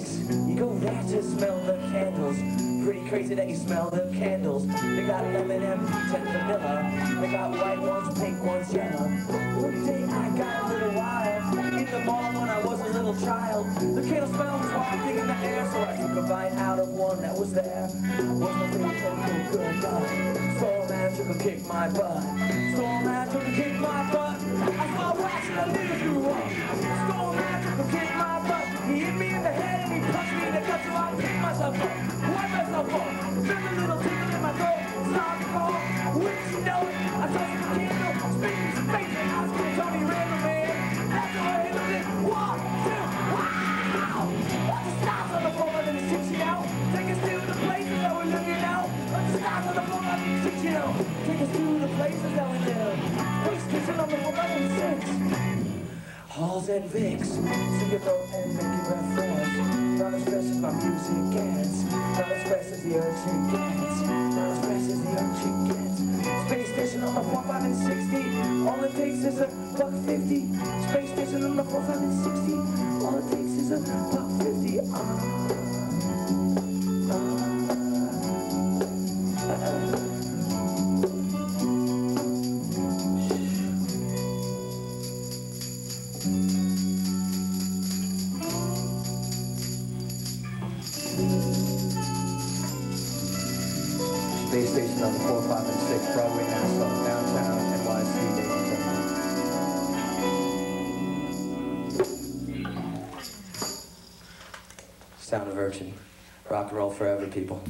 You go there to smell the candles. Pretty crazy that you smell the candles. They got lemon and vanilla. They got white ones, pink ones, yellow. One day I got a little wild. In the mall when I was a little child. The candle smell was wafting in the air, so I took a bite out of one that was there. Was my favorite good. Soul man took a kick my butt. Soul Take us to the places that we're looking Halls and Vicks, so you throat and make your breath fresh. Not as fresh as my music gets. Not as fresh as the urchin gets. Not as fresh as the urchin gets. Space station on the 4, 5, and 60. All it takes is a buck 50. Space station on the 4, 5, and 60. All it takes is a buck 50. Ah, ah, Space station on the 4, 5, and 6, Broadway, Nassau, downtown, NYC, Dayton. Sound of Urchin. Rock and roll forever, people.